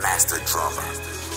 Master Drummer.